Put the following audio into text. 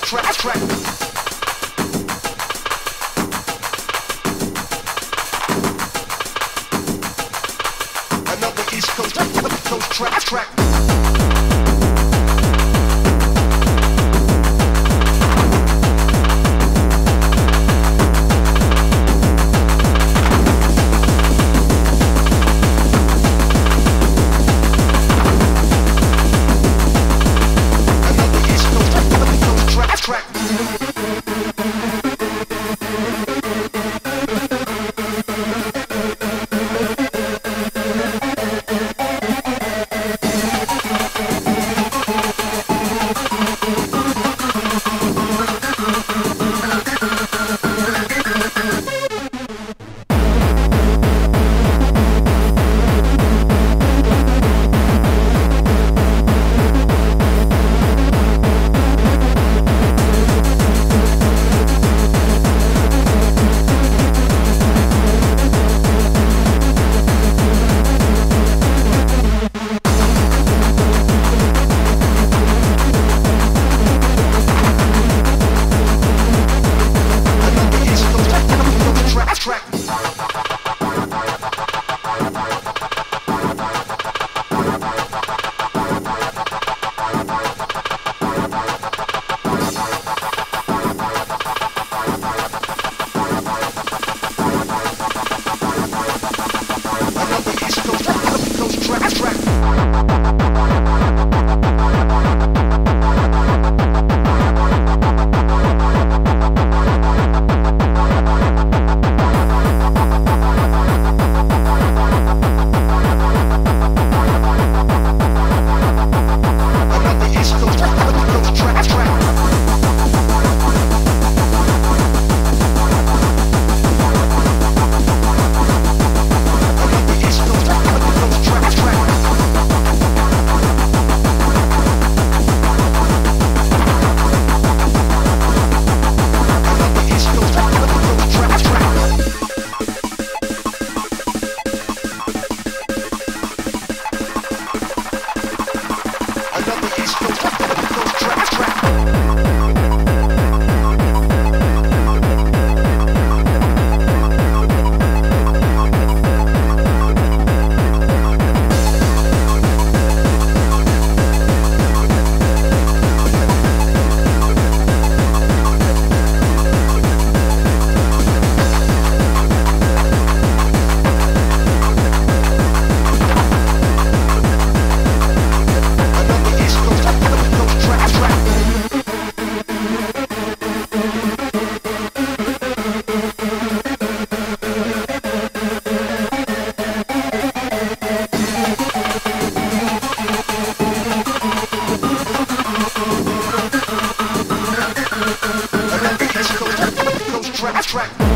track, track. Another East Coast, East Coast track, track. track.